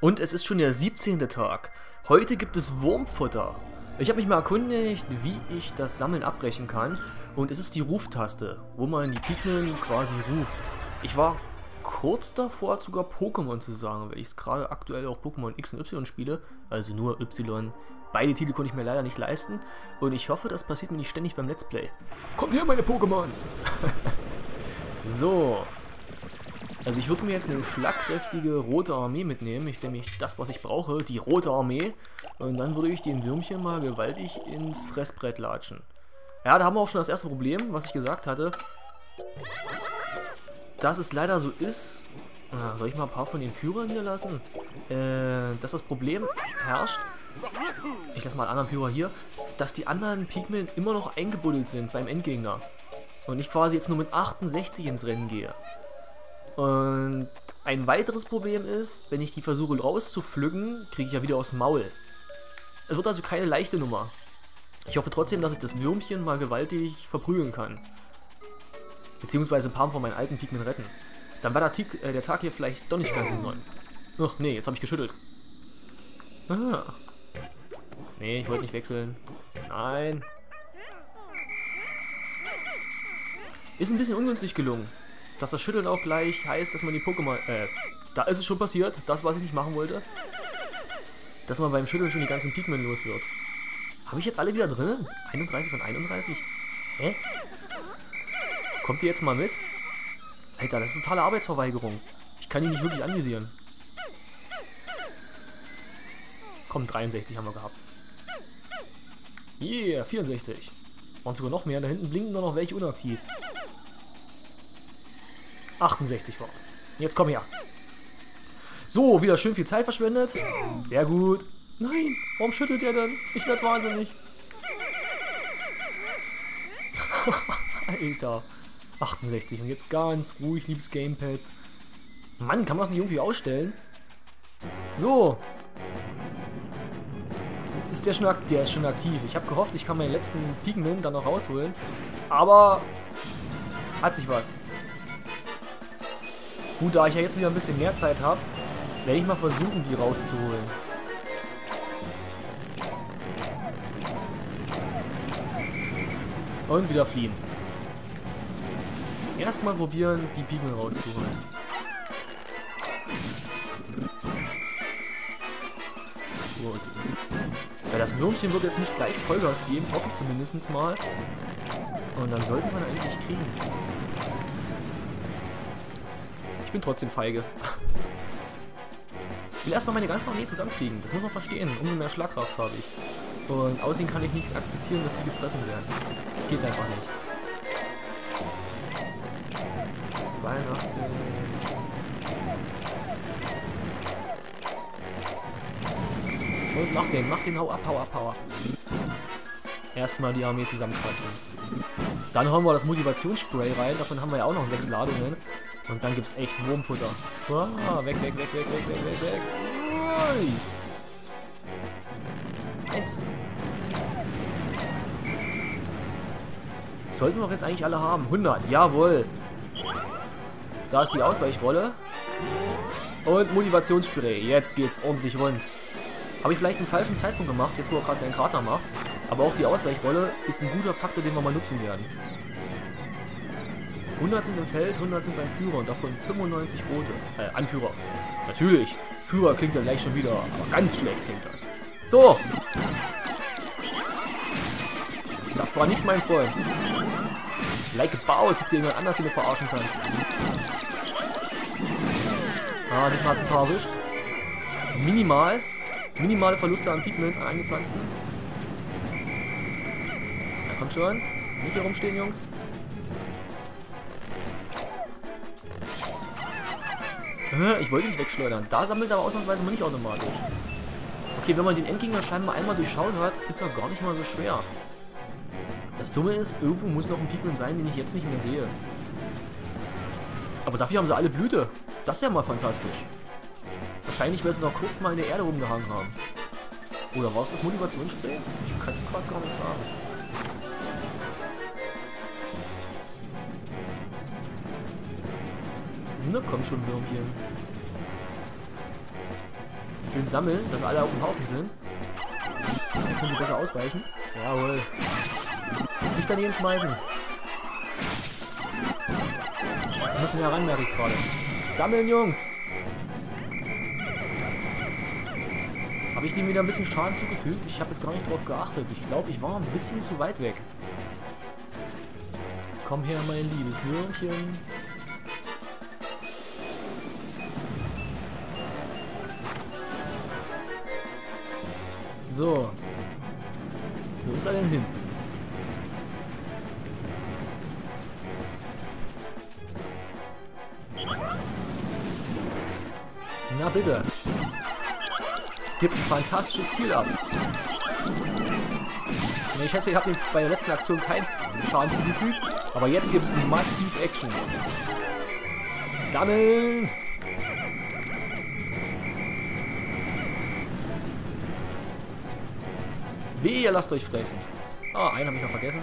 Und es ist schon der 17. Tag. Heute gibt es Wurmfutter. Ich habe mich mal erkundigt, wie ich das Sammeln abbrechen kann. Und es ist die Ruftaste, wo man die Pikmin quasi ruft. Ich war kurz davor, sogar Pokémon zu sagen, weil ich gerade aktuell auch Pokémon X und Y spiele. Also nur Y. Beide Titel konnte ich mir leider nicht leisten. Und ich hoffe, das passiert mir nicht ständig beim Let's Play. Kommt her, meine Pokémon! so, also ich würde mir jetzt eine schlagkräftige rote Armee mitnehmen. Ich nämlich das, was ich brauche, die rote Armee. Und dann würde ich den Würmchen mal gewaltig ins Fressbrett latschen. Ja, da haben wir auch schon das erste Problem, was ich gesagt hatte. Dass es leider so ist... Soll ich mal ein paar von den Führern hier lassen? Äh, dass das Problem herrscht... Ich lasse mal einen anderen Führer hier. Dass die anderen Pigmen immer noch eingebuddelt sind beim Endgegner. Und ich quasi jetzt nur mit 68 ins Rennen gehe. Und ein weiteres Problem ist, wenn ich die versuche rauszupflücken, kriege ich ja wieder aus dem Maul. Es wird also keine leichte Nummer. Ich hoffe trotzdem, dass ich das Würmchen mal gewaltig verprügeln kann. Beziehungsweise ein paar von meinen alten Pikmin retten. Dann war der, Tick, äh, der Tag hier vielleicht doch nicht ganz umsonst. Ach nee, jetzt habe ich geschüttelt. Ah. Nee, ich wollte nicht wechseln. Nein. Ist ein bisschen ungünstig gelungen dass das Schütteln auch gleich heißt, dass man die Pokémon... Äh, da ist es schon passiert, das, was ich nicht machen wollte. Dass man beim Schütteln schon die ganzen Pikmin los wird. Habe ich jetzt alle wieder drin? 31 von 31? Hä? Kommt ihr jetzt mal mit? Alter, das ist totale Arbeitsverweigerung. Ich kann die nicht wirklich anvisieren. Komm, 63 haben wir gehabt. Yeah, 64. Und sogar noch mehr. Da hinten blinken nur noch welche unaktiv. 68 war es. Jetzt komm her. So, wieder schön viel Zeit verschwendet. Sehr gut. Nein, warum schüttelt er denn? Ich werde wahnsinnig. Alter. 68 und jetzt ganz ruhig, liebes Gamepad. Mann, kann man das nicht irgendwie ausstellen? So. Ist der schon aktiv? Der ist schon aktiv. Ich habe gehofft, ich kann meinen letzten Pigment dann noch rausholen. Aber hat sich was. Gut, da ich ja jetzt wieder ein bisschen mehr Zeit habe, werde ich mal versuchen, die rauszuholen. Und wieder fliehen. Erstmal probieren, die Pigmen rauszuholen. Gut. Weil das Würmchen wird jetzt nicht gleich Vollgas geben, hoffe ich zumindest mal. Und dann sollten wir eigentlich kriegen bin trotzdem feige. Ich will erstmal meine ganze Armee zusammenkriegen. Das muss man verstehen. Umso mehr Schlagkraft habe ich. Und außerdem kann ich nicht akzeptieren, dass die gefressen werden. Das geht einfach nicht. 82. Und mach den, mach den, hau ab, hau ab, hau ab. Erstmal die Armee zusammenkratzen. Dann hauen wir das Motivationsspray rein, davon haben wir ja auch noch sechs Ladungen. Und dann gibt's echt Wurmfutter. Ah, weg, weg, weg, weg, weg, weg, weg, weg. Nice. Eins. Sollten wir doch jetzt eigentlich alle haben. 100, jawohl. Da ist die Ausweichrolle. Und Motivationsspray. Jetzt geht's ordentlich rund. Habe ich vielleicht den falschen Zeitpunkt gemacht, jetzt wo er gerade seinen Krater macht. Aber auch die Ausweichrolle ist ein guter Faktor, den wir mal nutzen werden. 100 sind im Feld, 100 sind beim Führer und davon 95 rote. Äh, Anführer. Natürlich. Führer klingt ja gleich schon wieder, aber ganz schlecht klingt das. So. Das war nichts, mein Freund. Like a Baus, such dir jemand anders, den du verarschen kannst. Ah, diesmal hat ein paar erwischt. Minimal. Minimale Verluste an Pigment, an eingepflanzten. Na komm schon. Nicht hier rumstehen, Jungs. Ich wollte nicht wegschleudern. Da sammelt er aber ausnahmsweise mal nicht automatisch. Okay, wenn man den Endgegner scheinbar einmal durchschaut hat, ist er gar nicht mal so schwer. Das Dumme ist, irgendwo muss noch ein Pikmin sein, den ich jetzt nicht mehr sehe. Aber dafür haben sie alle Blüte. Das ist ja mal fantastisch. Wahrscheinlich, weil sie noch kurz mal in der Erde rumgehangen haben. Oder war es das Motivationsspray? Ich kann es gerade gar nicht sagen. Na komm schon, Würmchen. Schön sammeln, dass alle auf dem Haufen sind. Dann können sie besser ausweichen. Jawohl. Nicht daneben schmeißen. Wir müssen ja ran, merke ich gerade. Sammeln, Jungs! Habe ich dem wieder ein bisschen Schaden zugefügt? Ich habe jetzt gar nicht drauf geachtet. Ich glaube, ich war ein bisschen zu weit weg. Komm her, mein liebes Würmchen. So. Wo ist er denn hin? Na bitte. Gibt ein fantastisches Ziel ab. Ich schätze, ich habe bei der letzten Aktion keinen Schaden zugefügt. Aber jetzt gibt es massiv Action. Sammeln! Ihr lasst euch fressen. Ah, einen habe ich noch vergessen.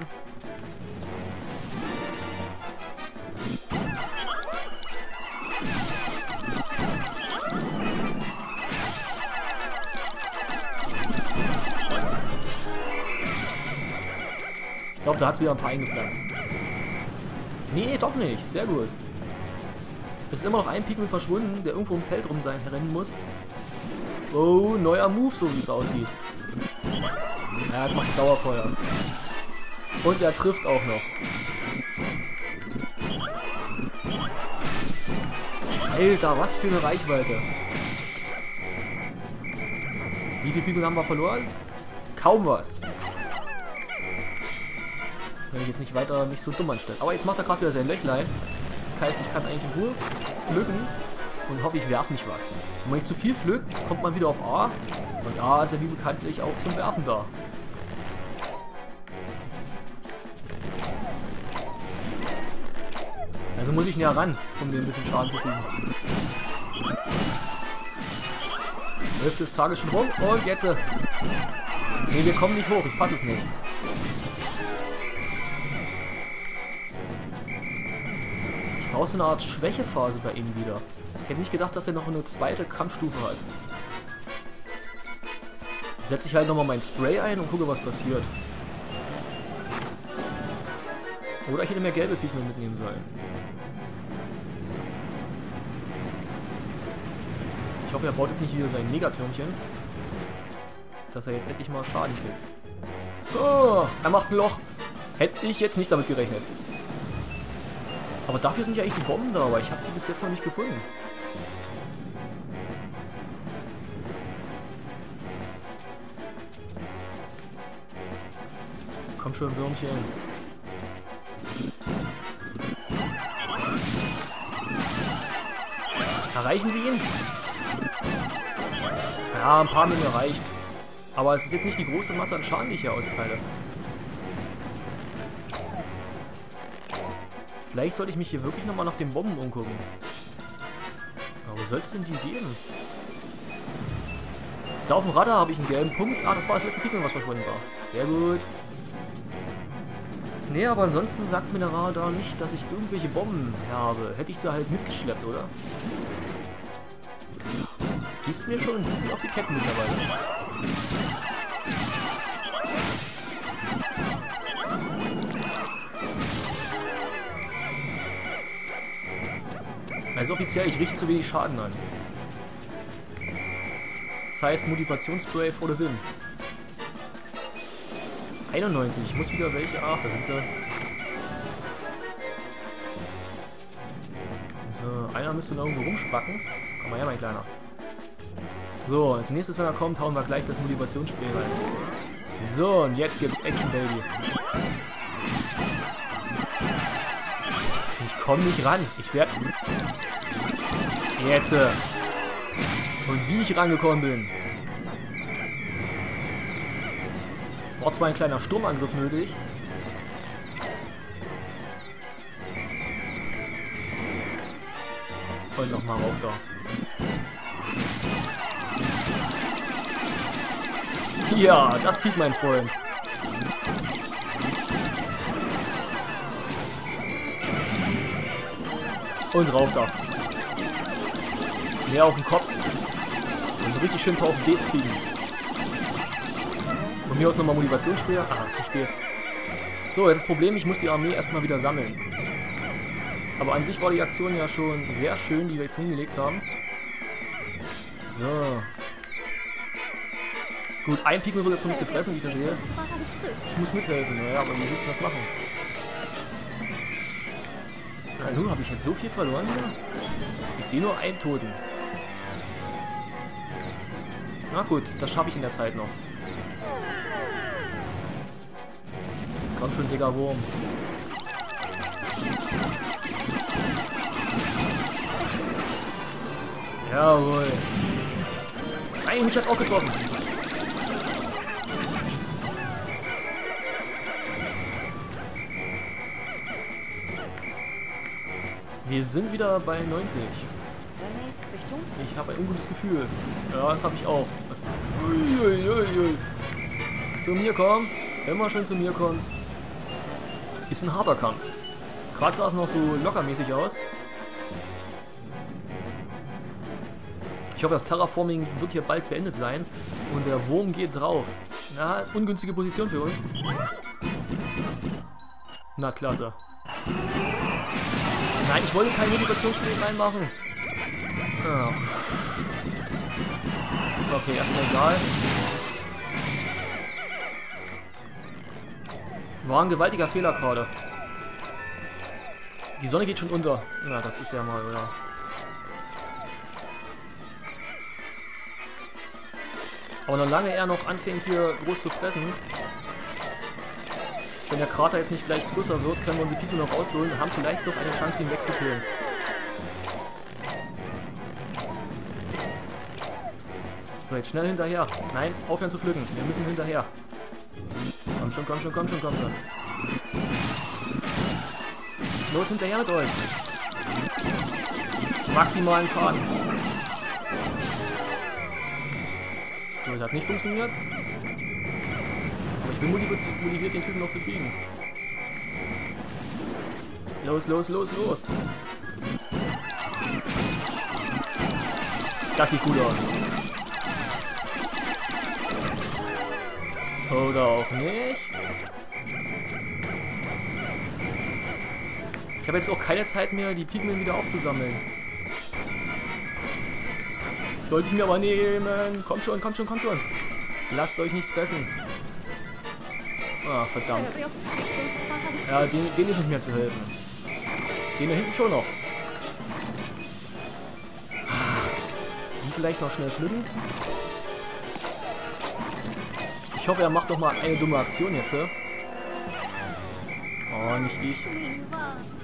Ich glaube, da hat es wieder ein paar eingepflanzt. Nee, doch nicht. Sehr gut. Es ist immer noch ein Pikmin verschwunden, der irgendwo im Feld rum sein, rennen muss. Oh, neuer Move, so wie es aussieht. Ja, jetzt macht er Dauerfeuer. Und er trifft auch noch. Alter, was für eine Reichweite. Wie viele Pikmin haben wir verloren? Kaum was. Wenn ich jetzt nicht weiter mich so dumm anstelle. Aber jetzt macht er gerade wieder sein Löchlein. Das heißt, ich kann eigentlich in Ruhe pflücken und hoffe, ich werfe nicht was. Und wenn ich zu viel pflückt, kommt man wieder auf A. Und A ist ja wie bekanntlich auch zum Werfen da. Also muss ich näher ran, um dir ein bisschen Schaden zu fügen. Hälfte des Tages schon rum und jetzt... Ne, wir kommen nicht hoch, ich fasse es nicht. Ich brauche so eine Art Schwächephase bei ihm wieder. Hätte nicht gedacht, dass er noch eine zweite Kampfstufe hat. Setze ich halt nochmal mein Spray ein und gucke, was passiert. Oder ich hätte mehr gelbe Pigment mitnehmen sollen. Ich hoffe, er baut jetzt nicht wieder sein Megatürmchen. Dass er jetzt endlich mal Schaden kriegt. Oh, er macht ein Loch. Hätte ich jetzt nicht damit gerechnet. Aber dafür sind ja eigentlich die Bomben da, aber ich habe die bis jetzt noch nicht gefunden. Komm schon, Würmchen. Erreichen Sie ihn? Ja, ein paar Minuten reicht. Aber es ist jetzt nicht die große Masse an Schaden, die ich hier austeile. Vielleicht sollte ich mich hier wirklich nochmal nach den Bomben umgucken. Aber wo soll es denn die geben? Da auf dem Radar habe ich einen gelben Punkt. Ah, das war das letzte Pikmin, was verschwunden war. Sehr gut. Nee, aber ansonsten sagt mir der Radar nicht, dass ich irgendwelche Bomben habe. Hätte ich sie halt mitgeschleppt, oder? Gehst mir schon ein bisschen auf die Ketten mittlerweile. Also offiziell, ich richte zu wenig Schaden an. Das heißt Motivationsspray for the win. 91, ich muss wieder welche... Ach, da sind sie. So, einer müsste noch irgendwo rumspacken. Komm mal her, mein Kleiner. So, als nächstes, wenn er kommt, hauen wir gleich das Motivationsspiel rein. So, und jetzt gibt's Action, Baby. Ich komme nicht ran. Ich werde... Jetzt. Äh. Und wie ich rangekommen bin. War zwar ein kleiner Sturmangriff nötig. Und nochmal rauf da. Ja, das sieht mein Freund. Und rauf da. Mehr auf den Kopf. Und so richtig schön ein paar auf Ds kriegen. Mir aus nochmal Motivationsspeer. Ah, zu spät. So, jetzt das Problem, ich muss die Armee erstmal wieder sammeln. Aber an sich war die Aktion ja schon sehr schön, die wir jetzt hingelegt haben. So. Gut, ein Pikmin wird jetzt von uns gefressen, wie ich das sehe. Ich muss mithelfen, naja, aber wie willst du das machen? Na nun, habe ich jetzt so viel verloren hier? Ich sehe nur einen Toten. Na gut, das schaffe ich in der Zeit noch. Komm schon, dicker Wurm. Jawohl. Nein, mich hat's auch getroffen. Wir sind wieder bei 90. Ich habe ein ungutes Gefühl. Ja, das habe ich auch. Das Uiuiui. Zu mir kommen. Immer schön zu mir kommen. Ist ein harter Kampf. Gerade sah es noch so lockermäßig aus. Ich hoffe, das Terraforming wird hier bald beendet sein. Und der Wurm geht drauf. Na, ungünstige Position für uns. Na, klasse. Nein, ich wollte kein Motivationsspiel reinmachen. Ja. Okay, erstmal egal. War ein gewaltiger Fehler gerade. Die Sonne geht schon unter. Na, das ist ja mal, ja. Aber noch lange er noch anfängt hier groß zu fressen, wenn der Krater jetzt nicht gleich größer wird, können wir unsere Pico noch rausholen und haben vielleicht noch eine Chance, ihn wegzukillen. So, jetzt schnell hinterher. Nein, aufhören zu pflücken. Wir müssen hinterher. Schon, komm schon, komm schon, komm schon. Los, hinterher mit euch. Maximalen Schaden. Das hat nicht funktioniert. Aber ich bin motiviert, den Typen noch zu kriegen. Los, los, los, los. Das sieht gut aus. Oder auch nicht. Ich habe jetzt auch keine Zeit mehr, die Pigmen wieder aufzusammeln. Sollte ich mir aber nehmen. Kommt schon, kommt schon, kommt schon. Lasst euch nicht fressen. Ah, verdammt. Ja, denen, denen ist nicht mehr zu helfen. Den da hinten schon noch. Die vielleicht noch schnell pflücken. Ich hoffe, er macht noch mal eine dumme Aktion jetzt. Oh, nicht ich.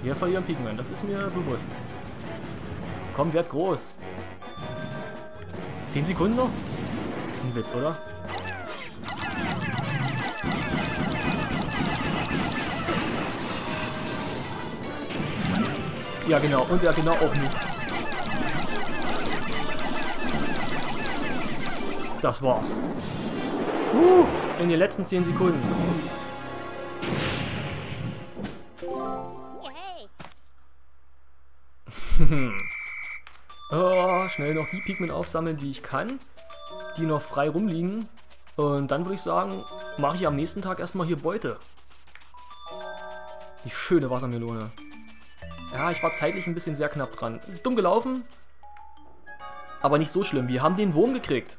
Wir verlieren Pigment, das ist mir bewusst. Komm, werd groß. 10 Sekunden noch? Ist ein Witz, oder? Ja, genau. Und ja, genau auch nicht. Das war's. In den letzten 10 Sekunden. oh, schnell noch die Pigment aufsammeln, die ich kann. Die noch frei rumliegen. Und dann würde ich sagen, mache ich am nächsten Tag erstmal hier Beute. Die schöne Wassermelone. Ja, ich war zeitlich ein bisschen sehr knapp dran. Dumm gelaufen, aber nicht so schlimm. Wir haben den Wurm gekriegt.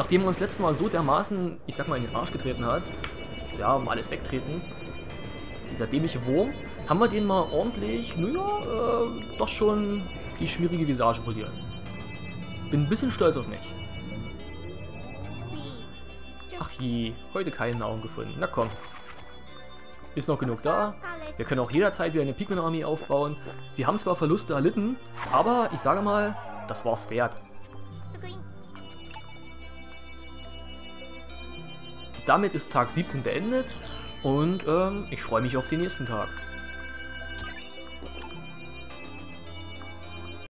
Nachdem er uns letztes Mal so dermaßen, ich sag mal, in den Arsch getreten hat, ja, um alles wegtreten, dieser dämliche Wurm, haben wir den mal ordentlich, naja, äh, doch schon die schmierige Visage poliert. Bin ein bisschen stolz auf mich. Ach je, heute keine Nahrung gefunden. Na komm. Ist noch genug da. Wir können auch jederzeit wieder eine Pikmin-Armee aufbauen. Wir haben zwar Verluste erlitten, aber ich sage mal, das war's wert. Damit ist Tag 17 beendet und ähm, ich freue mich auf den nächsten Tag.